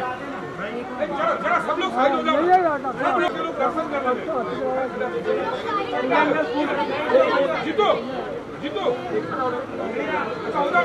जरा जरा सब लोग साइड हो जाओ सब लोग के लोग दर्शन कर रहे जीतो जीतो अच्छा हो जाओ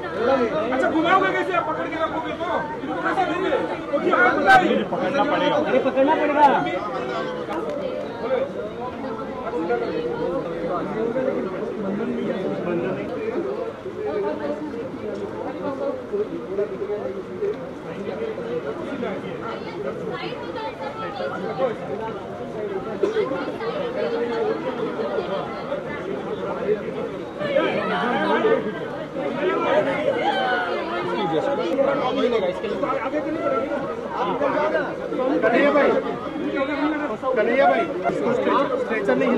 अच्छा घुमाओगे कैसे? पकड़ के रखोगे तो? इनको कैसे देंगे? क्योंकि पता पकड़ना पड़ेगा। अरे पकड़ना पड़ेगा। कन्हैया भाई कन्हैया भाई इसको स्ट्रे- स्ट्रेचर नहीं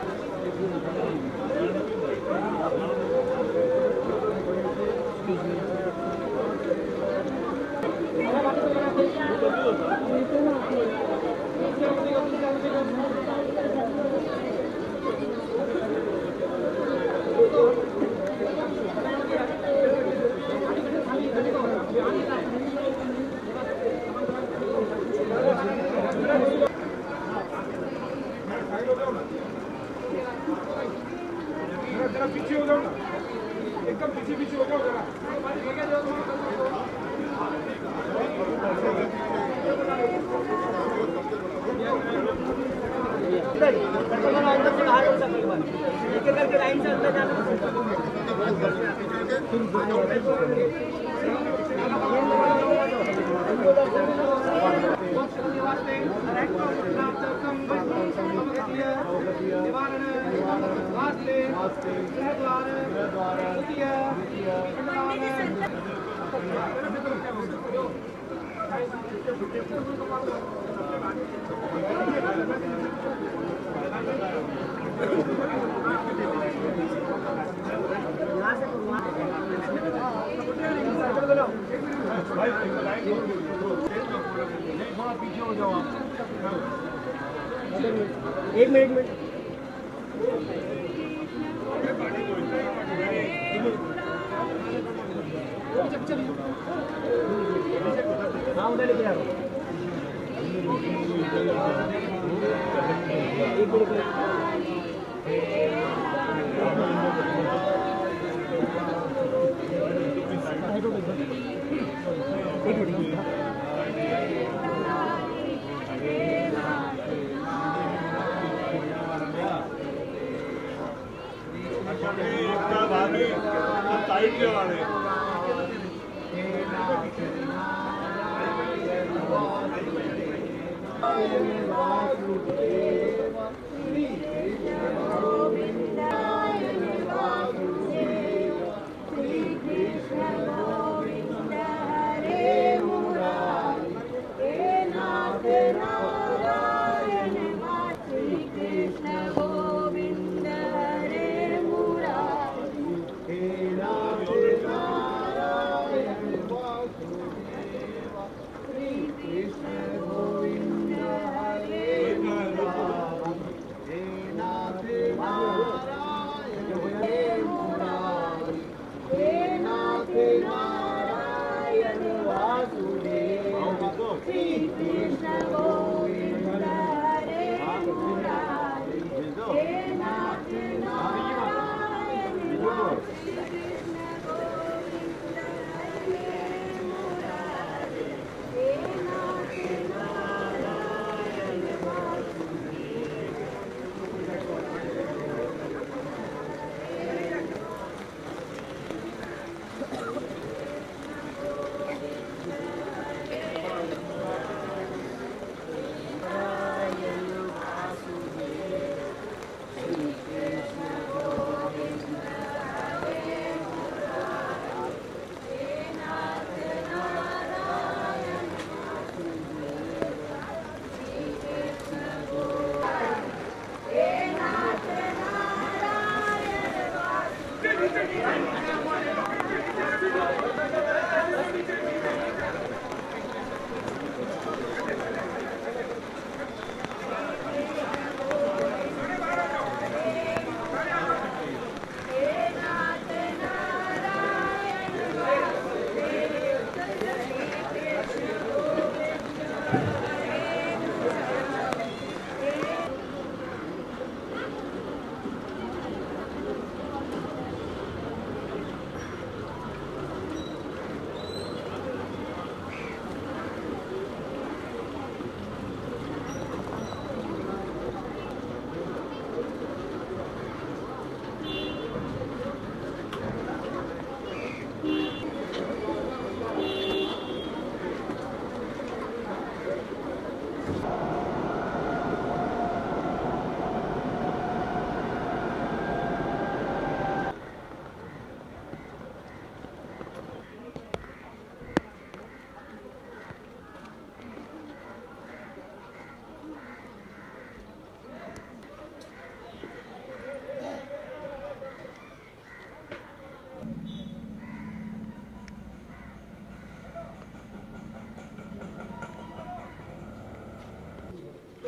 for you. एक एक एक मिनट मिनट। हूँ एक मिनट। できるよ。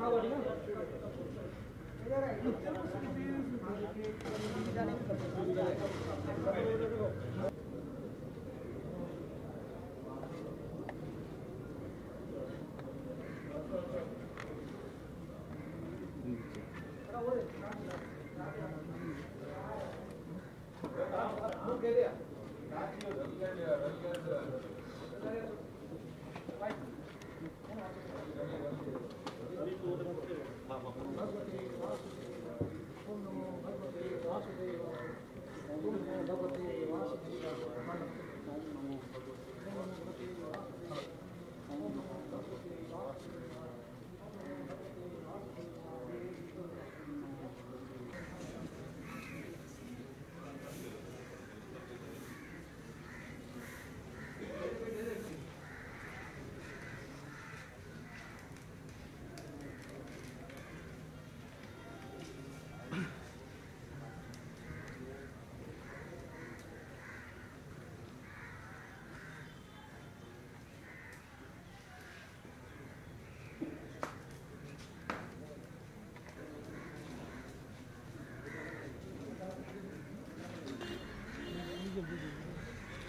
भगवते वासुदेव どうするんですか?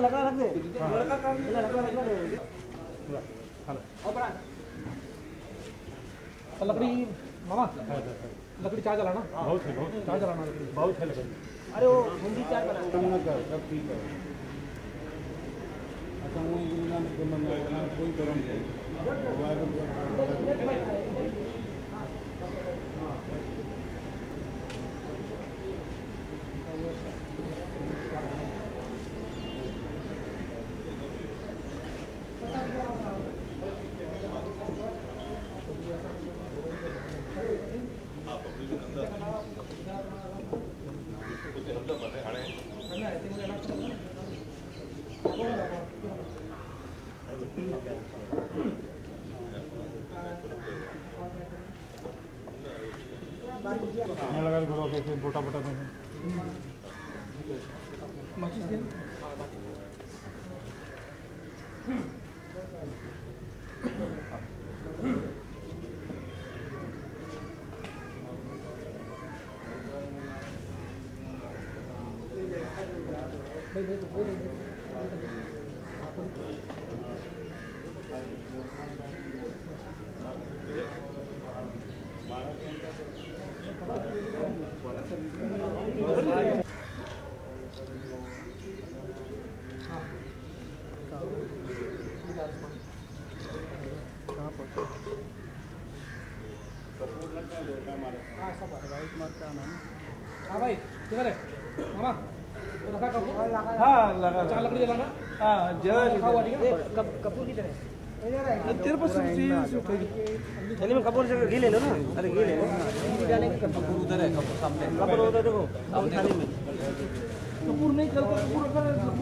लगा रख दे। तो लकड़ी मामा लकड़ी चार जलाना बहुत है बहुत चार जलाना लकड़ी। बहुत है लकड़ी। अरे वो हिंदी चार बना सब ठीक है अच्छा वो इंग्लिश में में कोई गरम नहीं लगा कैसे बोटा बोटा हाँ भाई किधर है? मामा? हाँ लगा लकड़ी जलाना हाँ ठीक कप कपूर की तरह तेरे पास थैली में कपूर से घी ले लो ना अरे घी ले लो कपूर उधर है कपूर सामने कपूर उधर देखो अब थाली में कपूर नहीं चलता कपूर रखा है।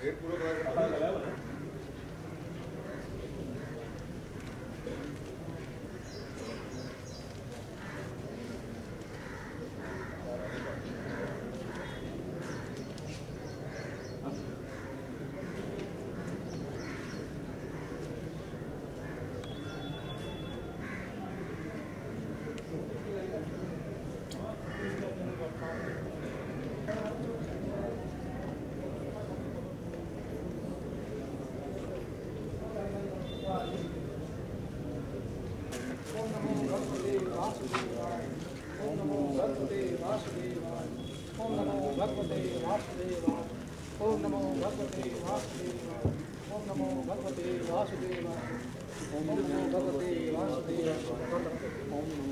कपूर ओम Yang selalu.